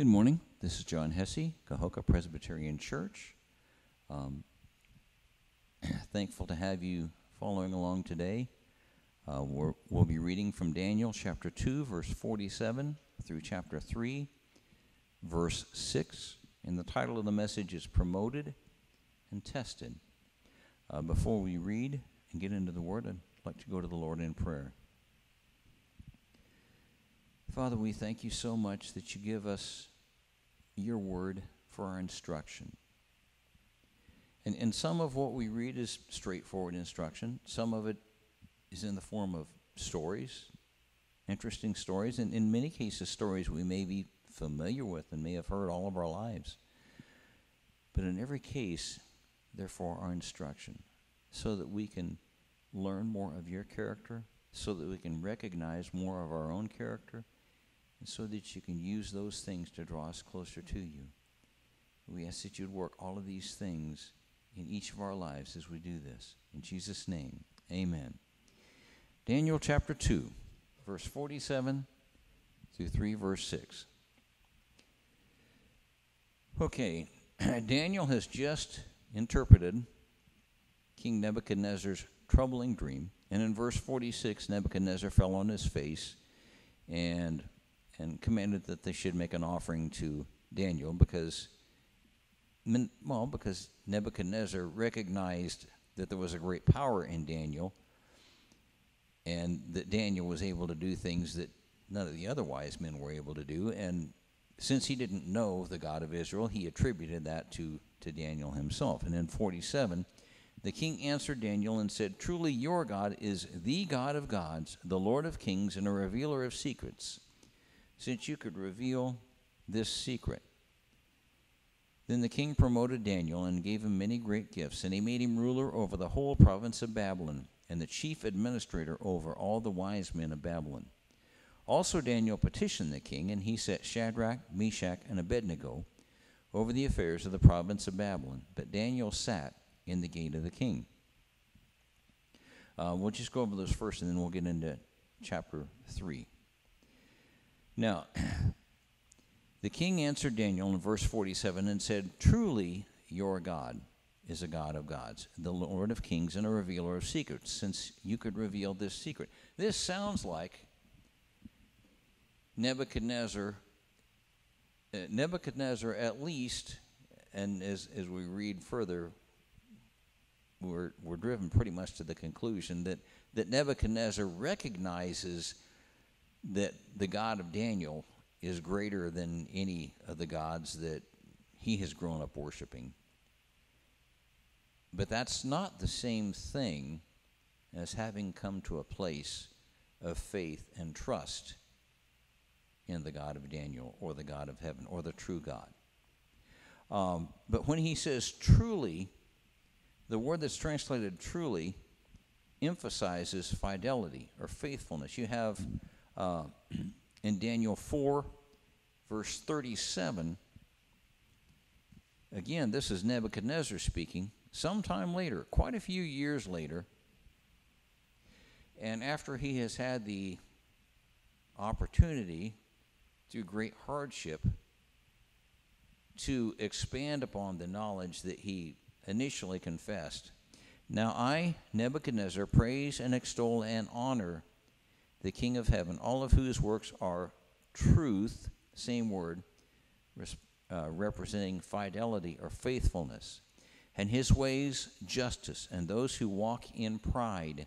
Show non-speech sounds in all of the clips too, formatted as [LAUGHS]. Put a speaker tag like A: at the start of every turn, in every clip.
A: Good morning. This is John Hesse, Kahoka Presbyterian Church. Um, [CLEARS THROAT] thankful to have you following along today. Uh, we will be reading from Daniel chapter 2, verse 47 through chapter 3, verse 6. And the title of the message is Promoted and Tested. Uh, before we read and get into the Word, I'd like to go to the Lord in prayer. Father, we thank you so much that you give us your word for our instruction. And, and some of what we read is straightforward instruction. Some of it is in the form of stories, interesting stories, and in many cases, stories we may be familiar with and may have heard all of our lives. But in every case, therefore, our instruction, so that we can learn more of your character, so that we can recognize more of our own character, and so that you can use those things to draw us closer to you. We ask that you'd work all of these things in each of our lives as we do this. In Jesus' name, amen. Daniel chapter 2, verse 47 through 3, verse 6. Okay, [CLEARS THROAT] Daniel has just interpreted King Nebuchadnezzar's troubling dream. And in verse 46, Nebuchadnezzar fell on his face and and commanded that they should make an offering to Daniel because, well, because Nebuchadnezzar recognized that there was a great power in Daniel and that Daniel was able to do things that none of the other wise men were able to do. And since he didn't know the God of Israel, he attributed that to, to Daniel himself. And in 47, the king answered Daniel and said, Truly your God is the God of gods, the Lord of kings, and a revealer of secrets since you could reveal this secret. Then the king promoted Daniel and gave him many great gifts, and he made him ruler over the whole province of Babylon and the chief administrator over all the wise men of Babylon. Also, Daniel petitioned the king, and he set Shadrach, Meshach, and Abednego over the affairs of the province of Babylon. But Daniel sat in the gate of the king. Uh, we'll just go over those first, and then we'll get into chapter 3. Now, [CLEARS THROAT] the king answered Daniel in verse 47 and said, Truly your God is a God of gods, the Lord of kings, and a revealer of secrets, since you could reveal this secret. This sounds like Nebuchadnezzar. Uh, Nebuchadnezzar, at least, and as, as we read further, we're, we're driven pretty much to the conclusion that, that Nebuchadnezzar recognizes that the God of Daniel is greater than any of the gods that he has grown up worshiping. But that's not the same thing as having come to a place of faith and trust in the God of Daniel or the God of heaven or the true God. Um, but when he says truly, the word that's translated truly emphasizes fidelity or faithfulness. You have uh, [CLEARS THROAT] in Daniel 4, verse 37. Again, this is Nebuchadnezzar speaking. Sometime later, quite a few years later, and after he has had the opportunity through great hardship to expand upon the knowledge that he initially confessed. Now I, Nebuchadnezzar, praise and extol and honor the King of heaven, all of whose works are truth, same word, uh, representing fidelity or faithfulness, and his ways justice, and those who walk in pride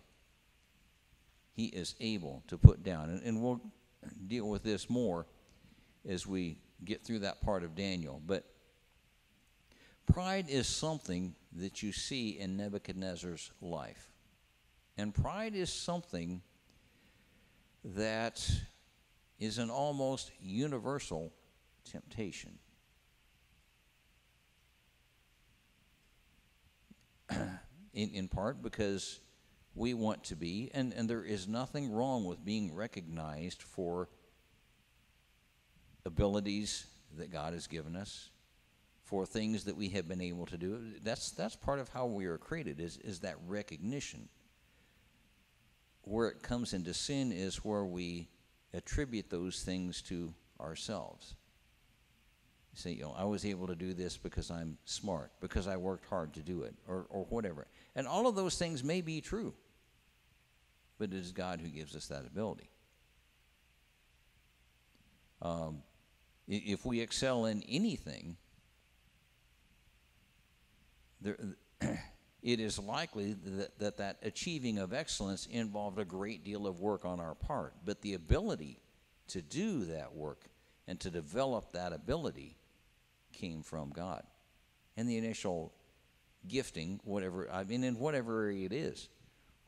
A: he is able to put down. And, and we'll deal with this more as we get through that part of Daniel. But pride is something that you see in Nebuchadnezzar's life. And pride is something that is an almost universal temptation. [CLEARS THROAT] in, in part because we want to be, and, and there is nothing wrong with being recognized for abilities that God has given us, for things that we have been able to do. That's, that's part of how we are created, is, is that recognition where it comes into sin is where we attribute those things to ourselves. You say, you know, I was able to do this because I'm smart, because I worked hard to do it, or, or whatever. And all of those things may be true, but it is God who gives us that ability. Um, if we excel in anything, there, [CLEARS THROAT] it is likely that, that that achieving of excellence involved a great deal of work on our part. But the ability to do that work and to develop that ability came from God. And the initial gifting, whatever, I mean, in whatever area it is,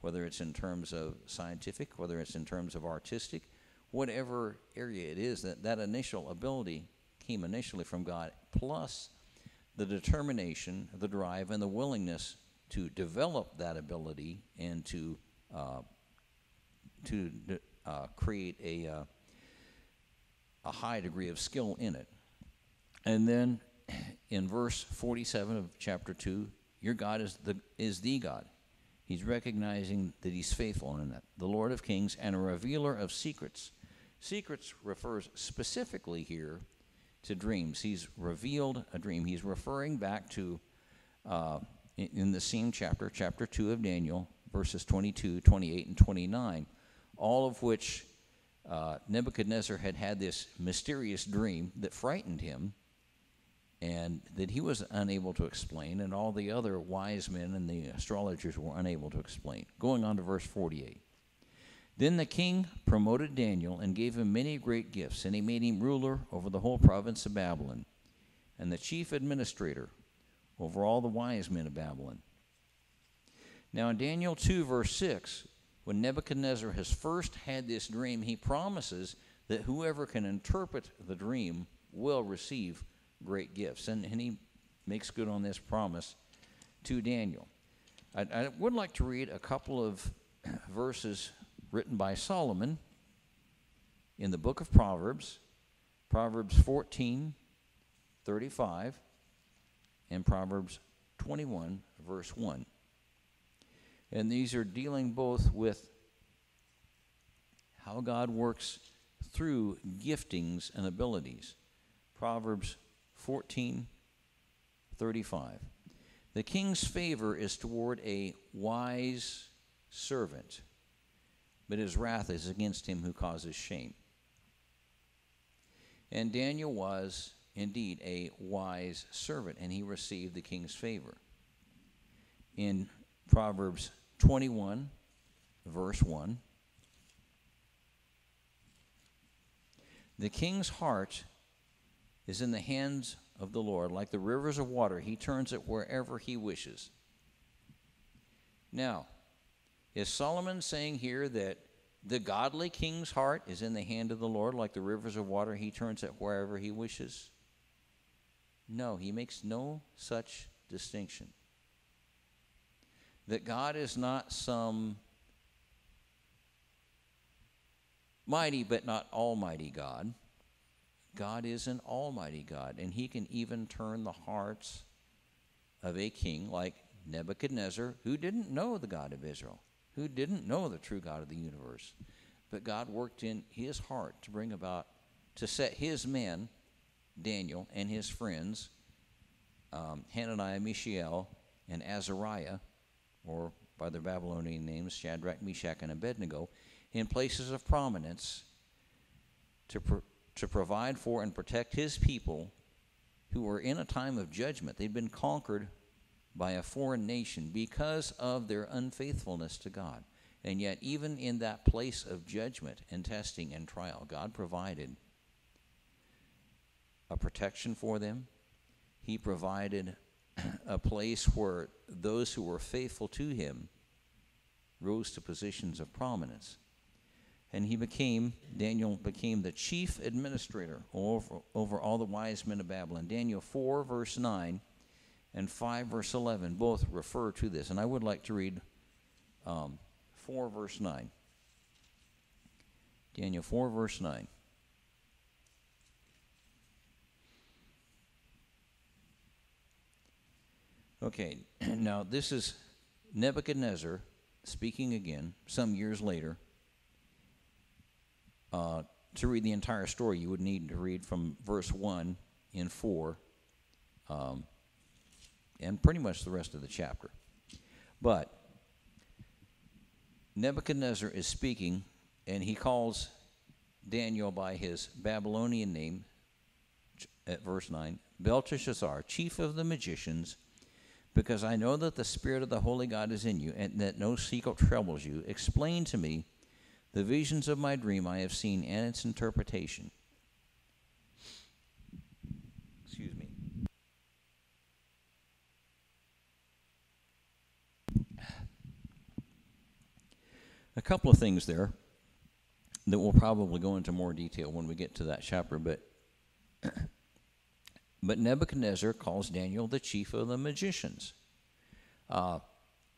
A: whether it's in terms of scientific, whether it's in terms of artistic, whatever area it is, that, that initial ability came initially from God, plus the determination, the drive, and the willingness to develop that ability and to uh, to uh, create a uh, a high degree of skill in it. And then in verse 47 of chapter 2, your God is the is the God. He's recognizing that he's faithful in that. The Lord of Kings and a revealer of secrets. Secrets refers specifically here to dreams. He's revealed a dream. He's referring back to, uh, in, the same chapter, chapter 2 of Daniel, verses 22, 28, and 29, all of which uh, Nebuchadnezzar had had this mysterious dream that frightened him and that he was unable to explain, and all the other wise men and the astrologers were unable to explain. Going on to verse 48. Then the king promoted Daniel and gave him many great gifts, and he made him ruler over the whole province of Babylon, and the chief administrator over all the wise men of Babylon. Now, in Daniel 2, verse 6, when Nebuchadnezzar has first had this dream, he promises that whoever can interpret the dream will receive great gifts. And, and he makes good on this promise to Daniel. I, I would like to read a couple of [CLEARS THROAT] verses written by Solomon in the book of Proverbs, Proverbs 14, 35, and Proverbs 21, verse 1. And these are dealing both with how God works through giftings and abilities. Proverbs 14, 35. The king's favor is toward a wise servant but his wrath is against him who causes shame. And Daniel was indeed a wise servant, and he received the king's favor. In Proverbs 21, verse 1, the king's heart is in the hands of the Lord, like the rivers of water. He turns it wherever he wishes. Now, is Solomon saying here that the godly king's heart is in the hand of the Lord, like the rivers of water? He turns it wherever he wishes? No, he makes no such distinction. That God is not some mighty but not almighty God. God is an almighty God, and he can even turn the hearts of a king like Nebuchadnezzar, who didn't know the God of Israel who didn't know the true God of the universe. But God worked in his heart to bring about, to set his men, Daniel and his friends, um, Hananiah, Mishael, and Azariah, or by their Babylonian names, Shadrach, Meshach, and Abednego, in places of prominence to, pro- to provide for and protect his people who were in a time of judgment. They'd been conquered by a foreign nation because of their unfaithfulness to God. And yet, even in that place of judgment and testing and trial, God provided a protection for them. He provided [CLEARS THROAT] a place where those who were faithful to Him rose to positions of prominence. And he became, Daniel became the chief administrator over, over all the wise men of Babylon. Daniel 4, verse 9 and 5 verse 11 both refer to this. And I would like to read um, 4 verse 9. Daniel 4 verse 9. Okay, [CLEARS THROAT] now this is Nebuchadnezzar speaking again some years later. Uh, to read the entire story, you would need to read from verse 1 in 4 um, and pretty much the rest of the chapter. But Nebuchadnezzar is speaking, and he calls Daniel by his Babylonian name at verse 9 Belteshazzar, chief of the magicians, because I know that the Spirit of the Holy God is in you, and that no secret troubles you. Explain to me the visions of my dream I have seen and its interpretation. Excuse me. A couple of things there that we'll probably go into more detail when we get to that chapter, but but Nebuchadnezzar calls Daniel the chief of the magicians. Uh,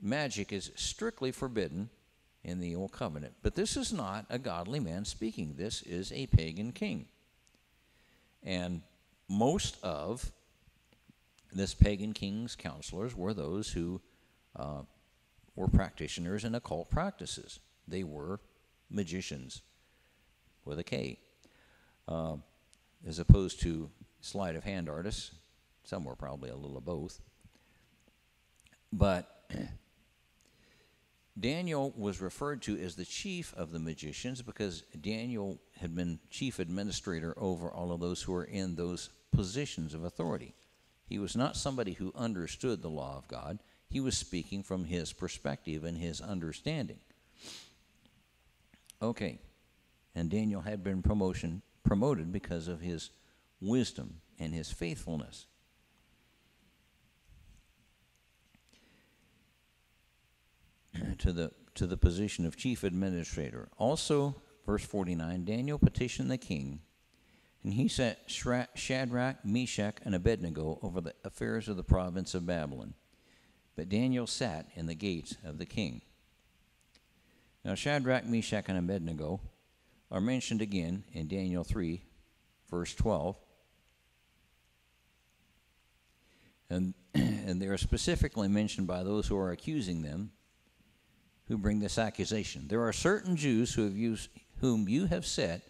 A: magic is strictly forbidden in the Old Covenant, but this is not a godly man speaking. This is a pagan king. And most of this pagan king's counselors were those who uh, were practitioners in occult practices. They were magicians with a K, uh, as opposed to sleight of hand artists. Some were probably a little of both. But [CLEARS THROAT] Daniel was referred to as the chief of the magicians because Daniel had been chief administrator over all of those who were in those positions of authority. He was not somebody who understood the law of God. He was speaking from his perspective and his understanding. Okay. And Daniel had been promotion promoted because of his wisdom and his faithfulness. [CLEARS THROAT] to the to the position of chief administrator. Also, verse 49, Daniel petitioned the king, and he set Shadrach, Meshach, and Abednego over the affairs of the province of Babylon. But Daniel sat in the gates of the king. Now, Shadrach, Meshach, and Abednego are mentioned again in Daniel 3, verse 12. And, [CLEARS THROAT] and they are specifically mentioned by those who are accusing them who bring this accusation. There are certain Jews who have used, whom you have set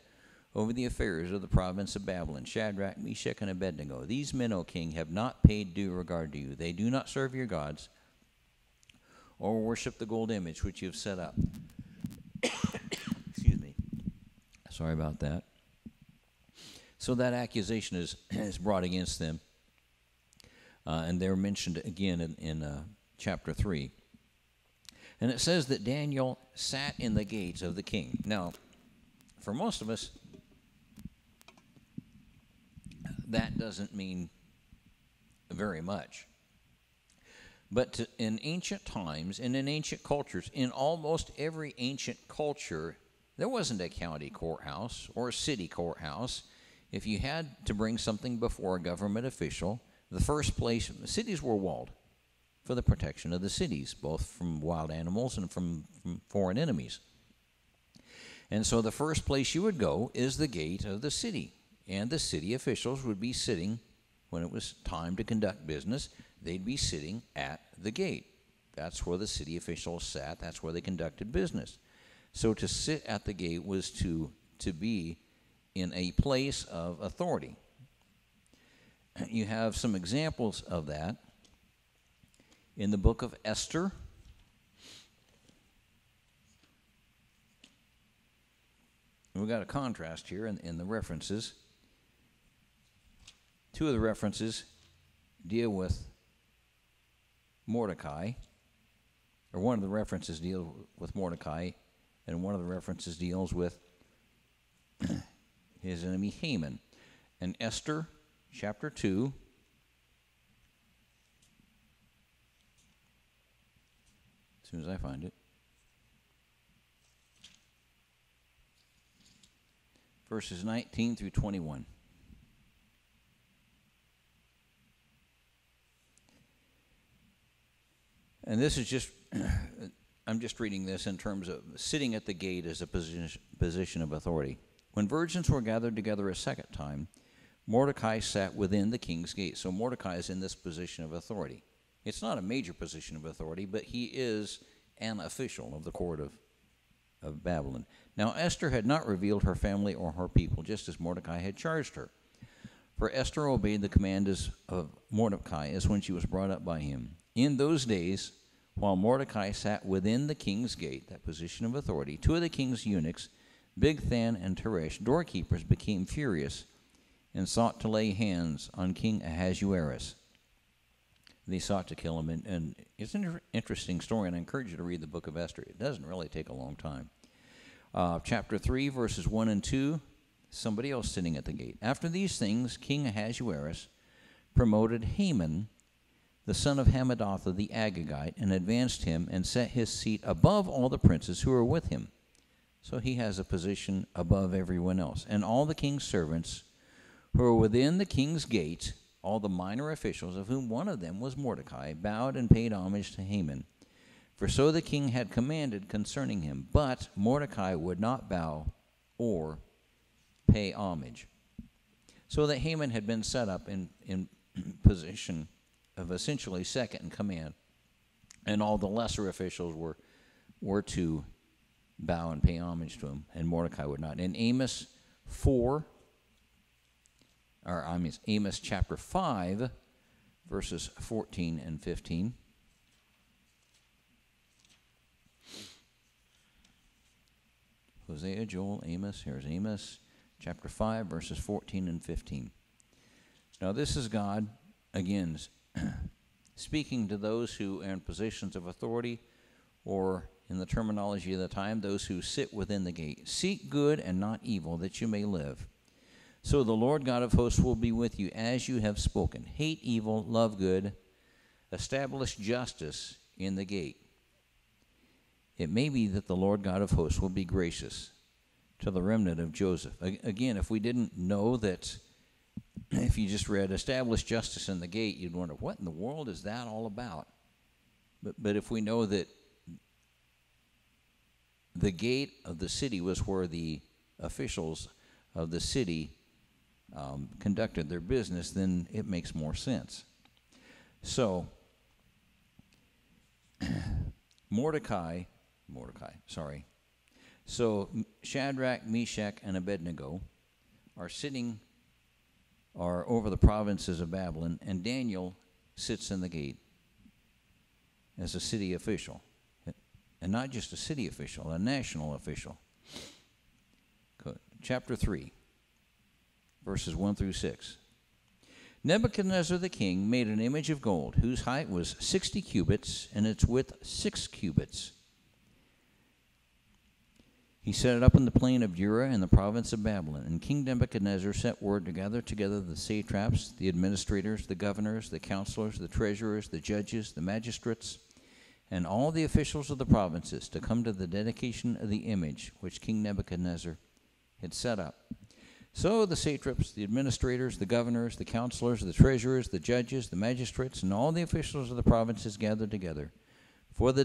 A: over the affairs of the province of Babylon Shadrach, Meshach, and Abednego. These men, O king, have not paid due regard to you. They do not serve your gods or worship the gold image which you have set up. [COUGHS] Excuse me. Sorry about that. So that accusation is, [COUGHS] is brought against them. Uh, and they're mentioned again in, in uh, chapter 3. And it says that Daniel sat in the gates of the king. Now, for most of us, that doesn't mean very much. But to, in ancient times and in ancient cultures, in almost every ancient culture, there wasn't a county courthouse or a city courthouse. If you had to bring something before a government official, the first place, cities were walled for the protection of the cities, both from wild animals and from, from foreign enemies. And so the first place you would go is the gate of the city. And the city officials would be sitting, when it was time to conduct business, they'd be sitting at the gate. That's where the city officials sat, that's where they conducted business. So to sit at the gate was to, to be in a place of authority. You have some examples of that in the book of Esther. we've got a contrast here in, in the references. Two of the references deal with Mordecai, or one of the references deals with Mordecai, and one of the references deals with [CLEARS THROAT] his enemy Haman. And Esther chapter 2. As soon as I find it. Verses 19 through 21. And this is just [CLEARS THROAT] I'm just reading this in terms of sitting at the gate as a position, position of authority. When virgins were gathered together a second time, Mordecai sat within the king's gate. So Mordecai is in this position of authority. It's not a major position of authority, but he is an official of the court of, of Babylon. Now, Esther had not revealed her family or her people, just as Mordecai had charged her. For Esther obeyed the command of Mordecai as when she was brought up by him. In those days, while Mordecai sat within the king's gate, that position of authority, two of the king's eunuchs, Bigthan and Teresh, doorkeepers, became furious and sought to lay hands on King Ahasuerus. They sought to kill him, and, and it's an interesting story, and I encourage you to read the book of Esther. It doesn't really take a long time. Uh, chapter 3, verses 1 and 2 somebody else sitting at the gate. After these things, King Ahasuerus promoted Haman, the son of Hammedatha the Agagite, and advanced him and set his seat above all the princes who were with him. So he has a position above everyone else. And all the king's servants who were within the king's gate, all the minor officials, of whom one of them was Mordecai, bowed and paid homage to Haman. For so the king had commanded concerning him. But Mordecai would not bow or pay homage. So that Haman had been set up in, in [CLEARS THROAT] position of essentially second in command, and all the lesser officials were, were to bow and pay homage to him, and Mordecai would not. In Amos 4, or um, I mean Amos chapter 5, verses 14 and 15. Hosea, Joel, Amos. Here's Amos chapter 5, verses 14 and 15. Now, this is God, again, [CLEARS THROAT] speaking to those who are in positions of authority, or in the terminology of the time, those who sit within the gate. Seek good and not evil, that you may live. So the Lord God of hosts will be with you as you have spoken. Hate evil, love good, establish justice in the gate. It may be that the Lord God of hosts will be gracious to the remnant of Joseph. Again, if we didn't know that, [CLEARS THROAT] if you just read establish justice in the gate, you'd wonder, what in the world is that all about? But, but if we know that the gate of the city was where the officials of the city um, conducted their business, then it makes more sense. So, [CLEARS THROAT] Mordecai, Mordecai, sorry, so Shadrach, Meshach, and Abednego are sitting are over the provinces of Babylon, and Daniel sits in the gate as a city official. And not just a city official, a national official. Chapter 3, verses 1 through 6. Nebuchadnezzar the king made an image of gold, whose height was 60 cubits and its width 6 cubits he set it up in the plain of Dura in the province of Babylon. And King Nebuchadnezzar sent word to gather together the satraps, the administrators, the governors, the counselors, the treasurers, the judges, the magistrates, and all the officials of the provinces to come to the dedication of the image which King Nebuchadnezzar had set up. So the satraps, the administrators, the governors, the counselors, the treasurers, the judges, the magistrates, and all the officials of the provinces gathered together for the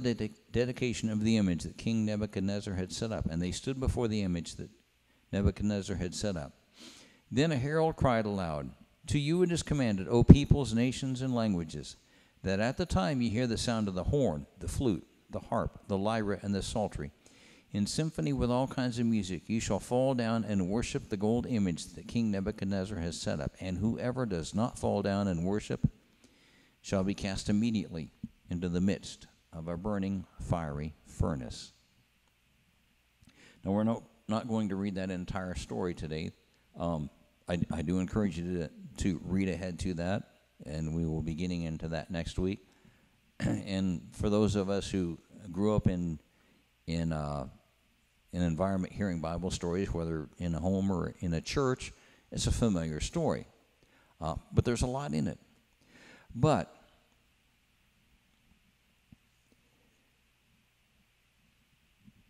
A: dedication of the image that King Nebuchadnezzar had set up. And they stood before the image that Nebuchadnezzar had set up. Then a herald cried aloud, To you it is commanded, O peoples, nations, and languages, that at the time you hear the sound of the horn, the flute, the harp, the lyre, and the psaltery, in symphony with all kinds of music, you shall fall down and worship the gold image that King Nebuchadnezzar has set up. And whoever does not fall down and worship shall be cast immediately into the midst of a burning fiery furnace. Now, we're not, not going to read that entire story today. Um, I, I, do encourage you to, to read ahead to that, and we will be getting into that next week. [CLEARS THROAT] and for those of us who grew up in, in uh, an environment hearing Bible stories, whether in a home or in a church, it's a familiar story. Uh, but there's a lot in it. But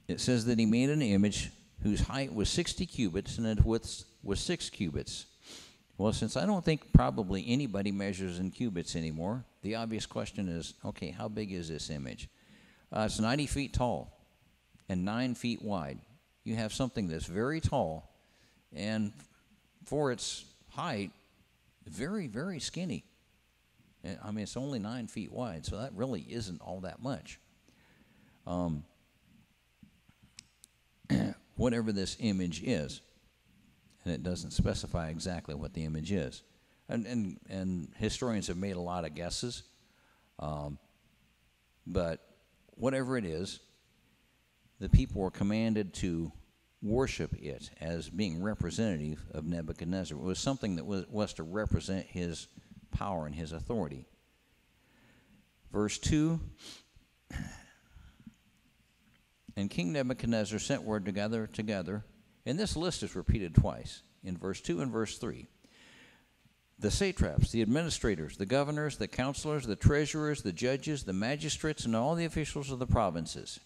A: it says that he made an image whose height was 60 cubits and its width was 6 cubits. Well, since I don't think probably anybody measures in cubits anymore, the obvious question is okay, how big is this image? Uh, it's 90 feet tall and 9 feet wide. You have something that's very tall and for its height, very, very skinny. I mean, it's only 9 feet wide, so that really isn't all that much. Um, [CLEARS THROAT] whatever this image is. And it doesn't specify exactly what the image is. and, and, and historians have made a lot of guesses. Um, but whatever it is, the people were commanded to worship it as being representative of Nebuchadnezzar. It was something that was, was to represent his power and his authority. Verse 2 And King Nebuchadnezzar sent word together together, and this list is repeated twice in verse 2 and verse 3. The satraps, the administrators, the governors, the counselors, the treasurers, the judges, the magistrates, and all the officials of the provinces.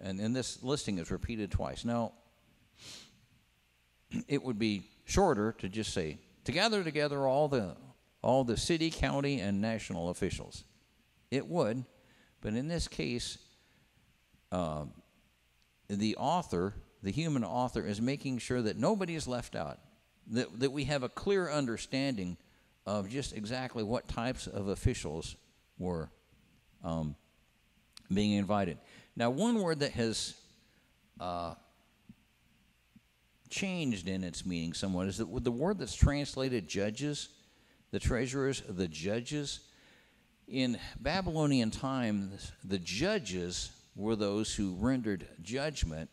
A: And, and this listing is repeated twice. Now, [CLEARS THROAT] it would be shorter to just say, to gather together all the, all the city, county, and national officials. It would, but in this case, uh, the author, the human author, is making sure that nobody is left out, that, that we have a clear understanding of just exactly what types of officials were um, being invited. Now, one word that has uh, changed in its meaning somewhat is that the word that's translated judges, the treasurers, the judges, in Babylonian times, the judges were those who rendered judgment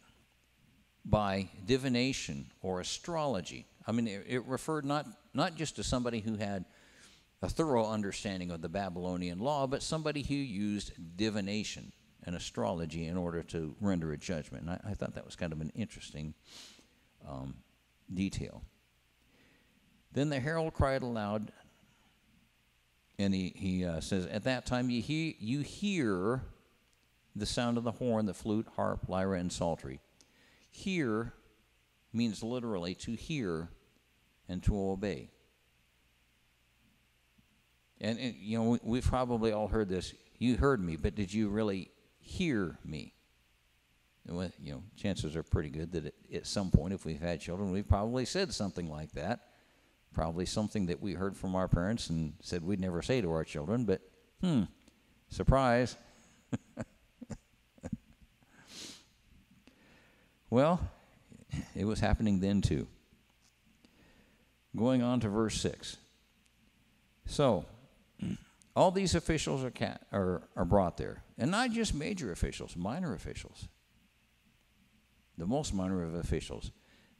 A: by divination or astrology. I mean, it, it, referred not, not just to somebody who had a thorough understanding of the Babylonian law, but somebody who used divination and astrology in order to render a judgment. And I, I thought that was kind of an interesting um, detail. Then the herald cried aloud, and he, he uh, says, At that time you hear, you hear the sound of the horn, the flute, harp, lyra, and psaltery. Hear means literally to hear and to obey. And, and, you know, we've probably all heard this. You heard me, but did you really hear me? You know, chances are pretty good that at some point, if we've had children, we've probably said something like that. Probably something that we heard from our parents and said we'd never say to our children, but hmm, surprise. [LAUGHS] Well, it was happening then too. Going on to verse 6. So, [CLEARS THROAT] all these officials are, ca- are, are brought there. And not just major officials, minor officials. The most minor of officials.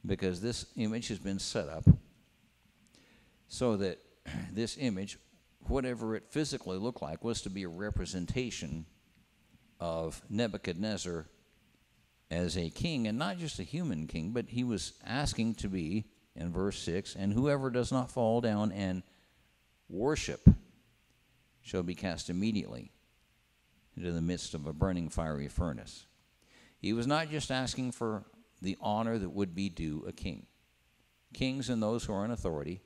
A: Because this image has been set up so that [CLEARS THROAT] this image, whatever it physically looked like, was to be a representation of Nebuchadnezzar as a king, and not just a human king, but he was asking to be, in verse 6, and whoever does not fall down and worship shall be cast immediately into the midst of a burning fiery furnace. He was not just asking for the honor that would be due a king. Kings and those who are in authority,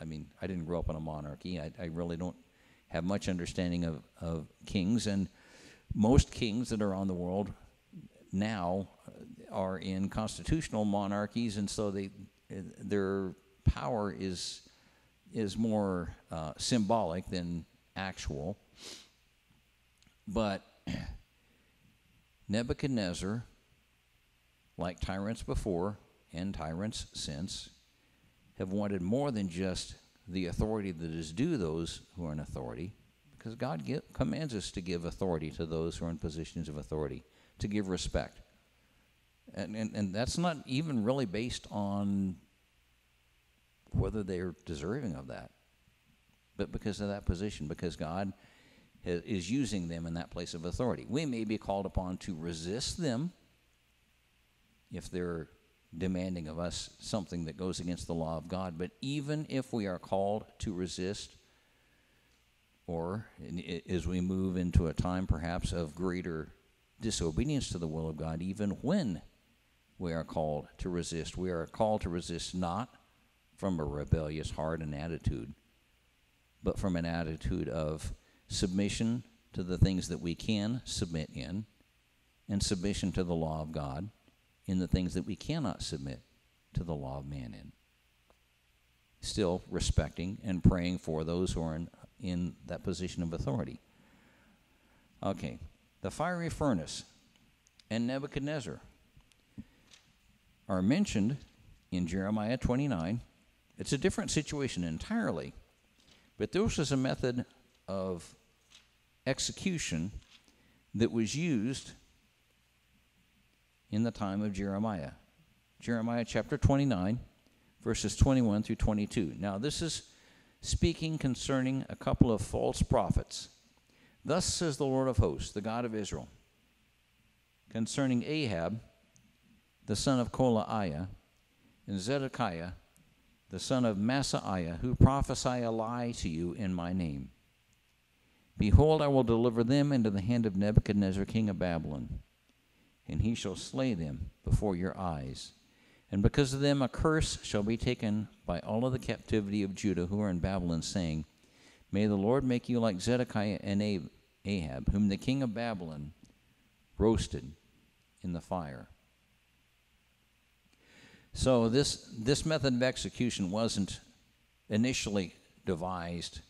A: I mean, I didn't grow up in a monarchy. I, I really don't have much understanding of, of kings, and most kings that are on the world now are in constitutional monarchies, and so they their power is is more uh, symbolic than actual. But [CLEARS THROAT] Nebuchadnezzar, like tyrants before and tyrants since, have wanted more than just the authority that is due those who are in authority, because God give, commands us to give authority to those who are in positions of authority to give respect. And, and, and that's not even really based on whether they're deserving of that, but because of that position, because God has, is using them in that place of authority. We may be called upon to resist them if they're demanding of us something that goes against the law of God, but even if we are called to resist, or as we move into a time perhaps of greater disobedience to the will of God, even when we are called to resist. We are called to resist not from a rebellious heart and attitude, but from an attitude of submission to the things that we can submit in, and submission to the law of God in the things that we cannot submit to the law of man in. Still respecting and praying for those who are in, in that position of authority. Okay, the fiery furnace, and Nebuchadnezzar are mentioned in Jeremiah 29 It's a different situation entirely. But this was a method of execution that was used in the time of Jeremiah. Jeremiah chapter 29, verses 21 through 22. Now, this is speaking concerning a couple of false prophets. Thus says the Lord of hosts, the God of Israel, concerning Ahab, the son of Kolaiah, and Zedekiah, the son of Maaseiah, who prophesy a lie to you in my name. Behold, I will deliver them into the hand of Nebuchadnezzar, king of Babylon, and he shall slay them before your eyes. And because of them, a curse shall be taken by all of the captivity of Judah who are in Babylon, saying, May the Lord make you like Zedekiah and Ahab, whom the king of Babylon roasted in the fire. So this this method of execution wasn't initially devised.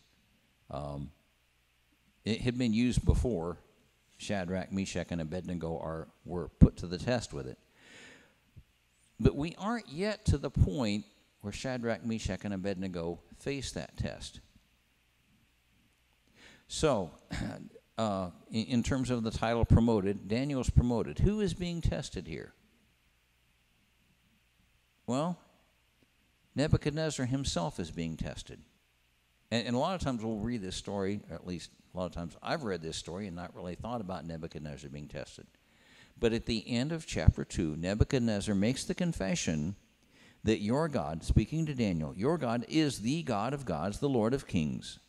A: Um, it had been used before. Shadrach, Meshach, and Abednego are were put to the test with it. But we aren't yet to the point where Shadrach, Meshach, and Abednego face that test. So, [CLEARS THROAT] uh, in, in terms of the title promoted, Daniel's promoted. Who is being tested here? Well, Nebuchadnezzar himself is being tested. And, and, a lot of times we'll read this story, or at least a lot of times I've read this story and not really thought about Nebuchadnezzar being tested. But at the end of chapter 2, Nebuchadnezzar makes the confession that your God, speaking to Daniel, your God is the God of gods, the Lord of kings.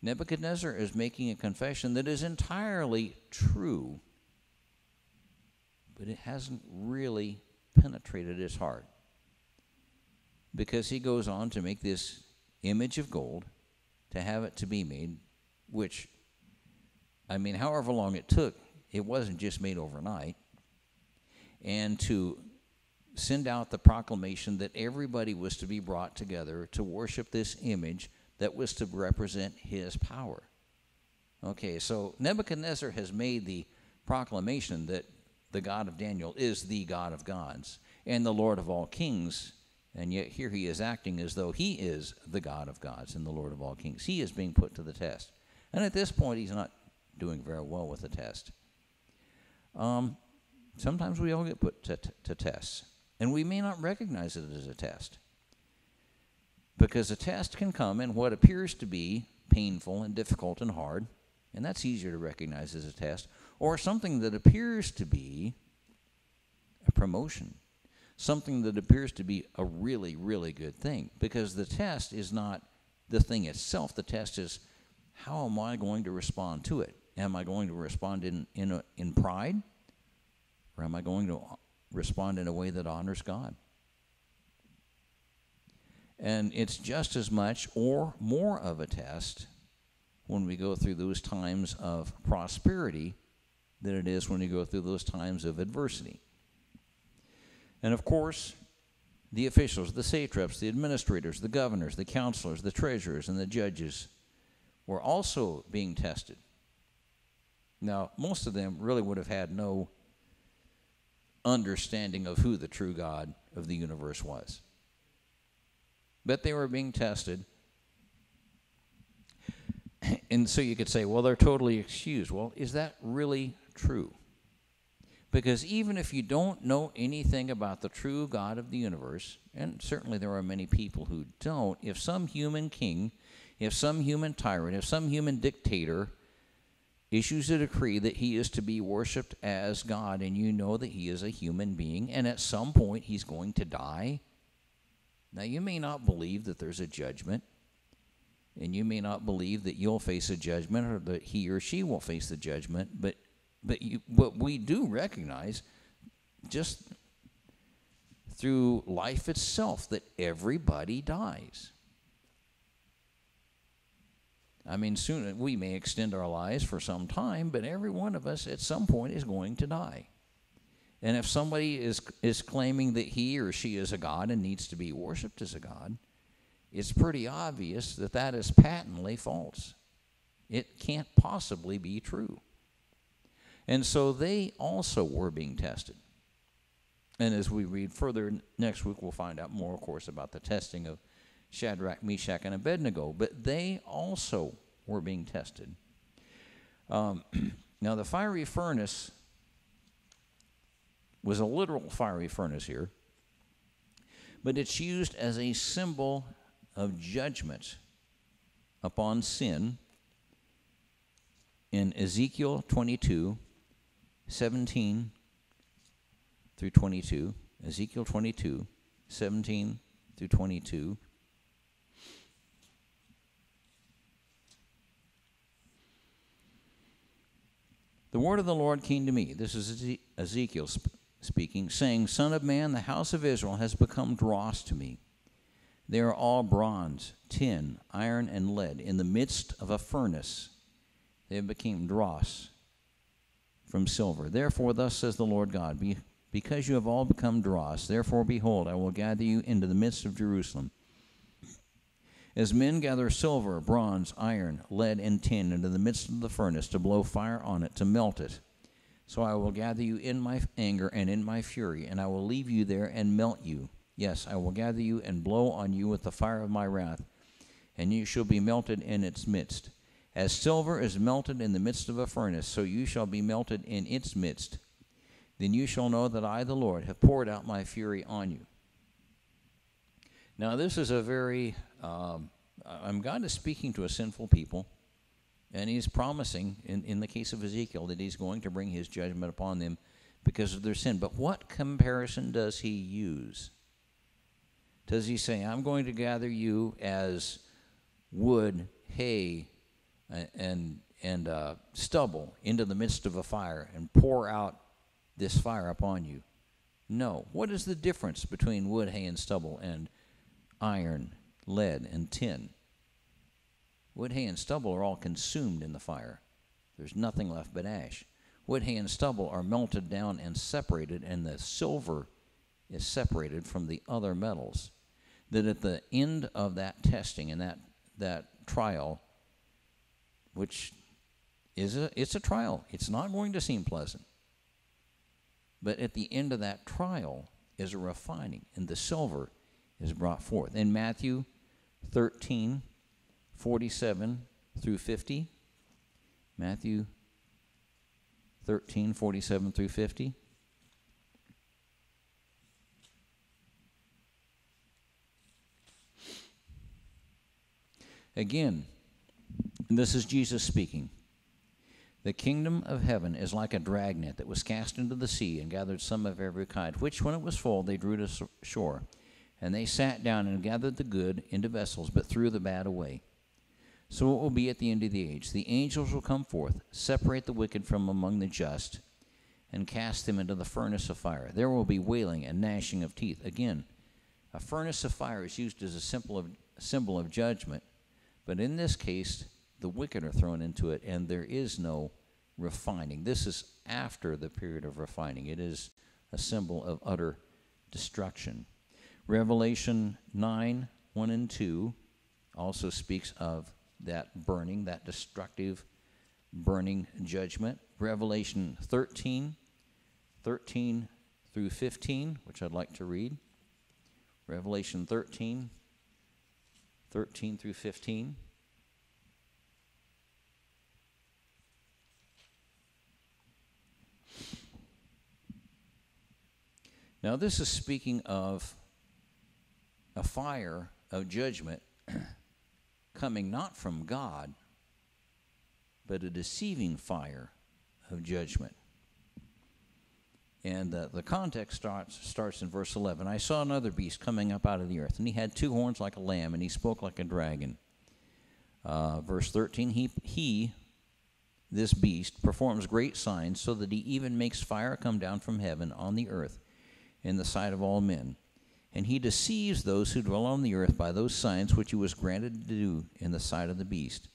A: Nebuchadnezzar is making a confession that is entirely true, but it hasn't really penetrated his heart. Because he goes on to make this image of gold, to have it to be made, which, I mean, however long it took, it wasn't just made overnight. And to send out the proclamation that everybody was to be brought together to worship this image that was to represent his power. Okay, so Nebuchadnezzar has made the proclamation that the God of Daniel is the God of gods and the Lord of all kings. And yet here he is acting as though he is the God of gods and the Lord of all kings. He is being put to the test. And at this point, he's not doing very well with the test. Um, sometimes we all get put to, t- to tests, and we may not recognize it as a test. Because a test can come in what appears to be painful and difficult and hard, and that's easier to recognize as a test, or something that appears to be a promotion, something that appears to be a really, really good thing. Because the test is not the thing itself, the test is how am I going to respond to it? Am I going to respond in, in, a, in pride? Or am I going to respond in a way that honors God? And it's just as much or more of a test when we go through those times of prosperity than it is when you go through those times of adversity. And of course, the officials, the satraps, the administrators, the governors, the counselors, the treasurers, and the judges were also being tested. Now, most of them really would have had no understanding of who the true God of the universe was. But they were being tested. [CLEARS THROAT] And so you could say, well, they're totally excused. Well, is that really true? Because even if you don't know anything about the true God of the universe, and certainly there are many people who don't, if some human king, if some human tyrant, if some human dictator issues a decree that he is to be worshiped as God, and you know that he is a human being, and at some point he's going to die. Now, you may not believe that there's a judgment, and you may not believe that you'll face a judgment or that he or she will face the judgment, but but you but we do recognize just through life itself that everybody dies. I mean, soon we may extend our lives for some time, but every one of us at some point is going to die. And if somebody is, is claiming that he or she is a God and needs to be worshiped as a God, it's pretty obvious that that is patently false. It can't possibly be true. And so they also were being tested. And as we read further next week, we'll find out more, of course, about the testing of Shadrach, Meshach, and Abednego. But they also were being tested. Um, [CLEARS THROAT] now, the fiery furnace was a literal fiery furnace here, but it's used as a symbol of judgment upon sin in Ezekiel 22 17 through 22. Ezekiel 22 17 through 22. The word of the Lord came to me. This is Ezekiel speaking, saying, Son of man, the house of Israel has become dross to me. They are all bronze, tin, iron, and lead in the midst of a furnace. They became dross from silver. Therefore, thus says the Lord God, Be, because you have all become dross, therefore, behold, I will gather you into the midst of Jerusalem as men gather silver, bronze, iron, lead, and tin into the midst of the furnace to blow fire on it, to melt it. So I will gather you in my anger and in my fury, and I will leave you there and melt you. Yes, I will gather you and blow on you with the fire of my wrath, and you shall be melted in its midst. As silver is melted in the midst of a furnace, so you shall be melted in its midst. Then you shall know that I, the Lord, have poured out my fury on you. Now, this is a very, um, God is speaking to a sinful people, and He's promising, in, in the case of Ezekiel, that He's going to bring His judgment upon them because of their sin. But what comparison does He use? Does He say, I'm going to gather you as wood, hay, and, and uh, stubble into the midst of a fire and pour out this fire upon you? No. What is the difference between wood, hay, and stubble and iron, lead, and tin. Wood, hay, and stubble are all consumed in the fire. There's nothing left but ash. Wood, hay, and stubble are melted down and separated, and the silver is separated from the other metals. That at the end of that testing and that, that trial, which is a, it's a trial, it's not going to seem pleasant. But at the end of that trial is a refining, and the silver is brought forth. In Matthew 13, 47 through 50, Matthew 13, 47 through 50. Again, this is Jesus speaking. The kingdom of heaven is like a dragnet that was cast into the sea and gathered some of every kind, which, when it was full, they drew to shore. And they sat down and gathered the good into vessels, but threw the bad away. So it will be at the end of the age. The angels will come forth, separate the wicked from among the just, and cast them into the furnace of fire. There will be wailing and gnashing of teeth. Again, a furnace of fire is used as a symbol of, symbol of judgment, but in this case, the wicked are thrown into it, and there is no refining. This is after the period of refining, it is a symbol of utter destruction. Revelation 9 1 and 2 also speaks of that burning, that destructive burning judgment. Revelation 13 13 through 15, which I'd like to read. Revelation 13 13 through 15. Now, this is speaking of a fire of judgment [CLEARS THROAT] coming not from God, but a deceiving fire of judgment. And uh, the context starts, starts in verse 11. I saw another beast coming up out of the earth, and he had two horns like a lamb, and he spoke like a dragon. Uh, verse 13, he, he, this beast, performs great signs, so that he even makes fire come down from heaven on the earth in the sight of all men and he deceives those who dwell on the earth by those signs which he was granted to do in the sight of the beast,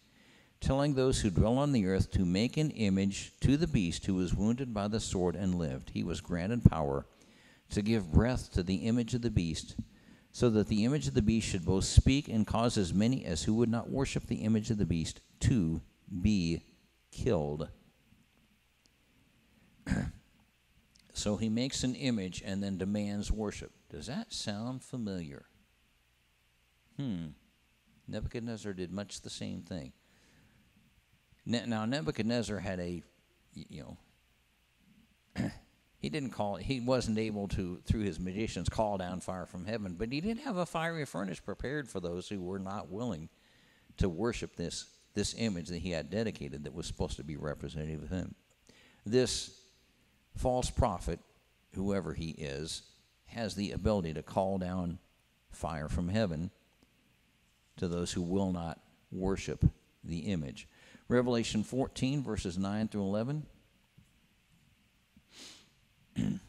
A: telling those who dwell on the earth to make an image to the beast who was wounded by the sword and lived. He was granted power to give breath to the image of the beast, so that the image of the beast should both speak and cause as many as who would not worship the image of the beast to be killed. [CLEARS THROAT] So he makes an image and then demands worship. Does that sound familiar? Hmm. Nebuchadnezzar did much the same thing. Now, Nebuchadnezzar had a, you know, [CLEARS THROAT] he didn't call he wasn't able to through his magicians call down fire from heaven but he did have a fiery furnace prepared for those who were not willing to worship this this image that he had dedicated that was supposed to be representative of him this false prophet whoever he is has the ability to call down fire from heaven to those who will not worship the image revelation 14 verses 9 through 11 [CLEARS THROAT]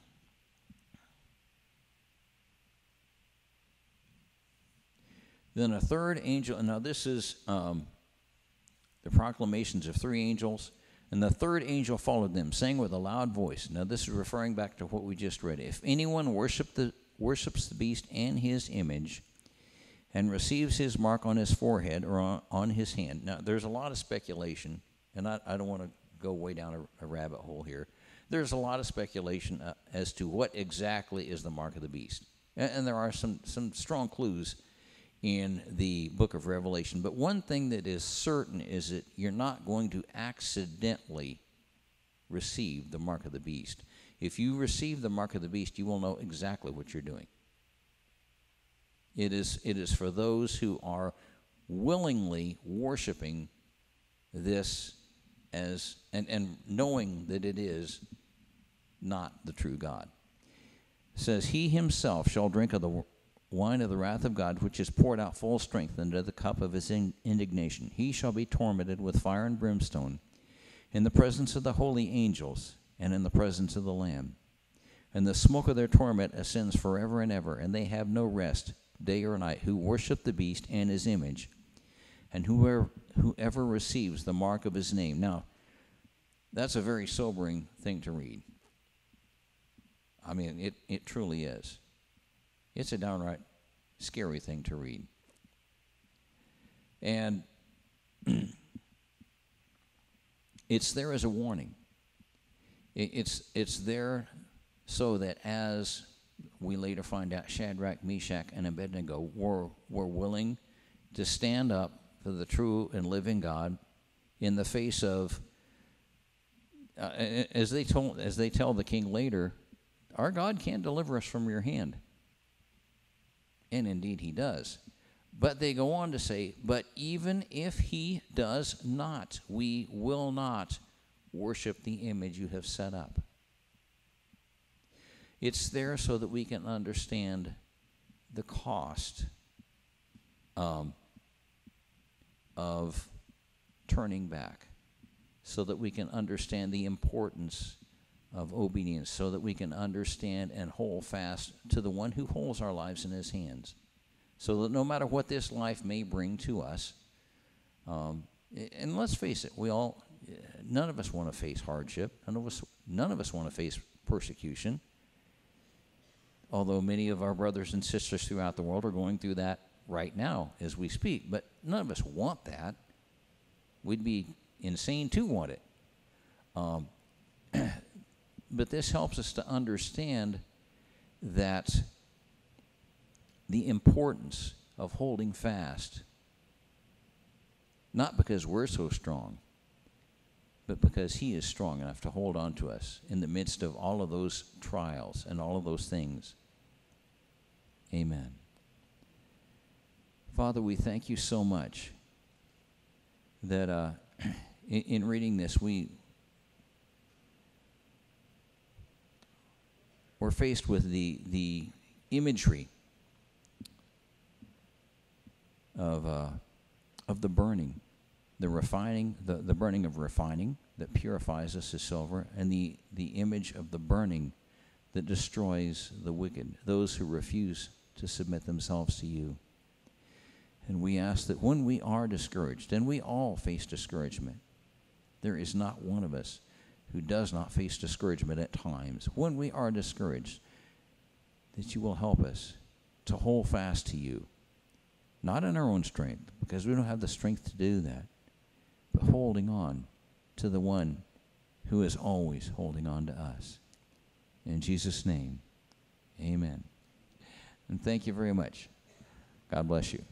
A: then a third angel, and now this is um, the proclamations of three angels. And the third angel followed them, saying with a loud voice. Now, this is referring back to what we just read. If anyone worship the, worships the beast and his image and receives his mark on his forehead or on, on his hand. Now, there's a lot of speculation, and I, I don't want to go way down a, a rabbit hole here there's a lot of speculation uh, as to what exactly is the mark of the beast. And, and, there are some, some strong clues in the book of Revelation. But one thing that is certain is that you're not going to accidentally receive the mark of the beast. If you receive the mark of the beast, you will know exactly what you're doing. It is, it is for those who are willingly worshiping this as and, and knowing that it is not the true God. It says, He himself shall drink of the wine of the wrath of God, which is poured out full strength into the cup of his indignation. He shall be tormented with fire and brimstone in the presence of the holy angels and in the presence of the Lamb. And the smoke of their torment ascends forever and ever, and they have no rest day or night, who worship the beast and his image, and whoever, whoever receives the mark of his name. Now, that's a very sobering thing to read. I mean, it, it truly is. It's a downright scary thing to read. And [CLEARS THROAT] it's there as a warning. It's, it's there so that as we later find out Shadrach, Meshach, and Abednego were, were willing to stand up for the true and living God in the face of, uh, as, they told, as they tell the king later, our God can't deliver us from your hand. And indeed, he does. But they go on to say, But even if he does not, we will not worship the image you have set up. It's there so that we can understand the cost um, of turning back, so that we can understand the importance of obedience so that we can understand and hold fast to the one who holds our lives in his hands. So that no matter what this life may bring to us, um, and let's face it, we all, none of us want to face hardship. None of us, none of us want to face persecution. Although many of our brothers and sisters throughout the world are going through that right now as we speak, but none of us want that. We'd be insane to want it. Um, [CLEARS THROAT] but this helps us to understand that the importance of holding fast, not because we're so strong, but because He is strong enough to hold on to us in the midst of all of those trials and all of those things. Amen. Father, we thank you so much that uh, [CLEARS THROAT] in, in reading this, we, we're faced with the, the imagery of, uh, of the burning, the refining, the, the burning of refining that purifies us as silver, and the, the image of the burning that destroys the wicked, those who refuse to submit themselves to you. And we ask that when we are discouraged, and we all face discouragement, there is not one of us who does not face discouragement at times, when we are discouraged, that you will help us to hold fast to you, not in our own strength, because we don't have the strength to do that, but holding on to the one who is always holding on to us. In Jesus' name, amen. And thank you very much. God bless you.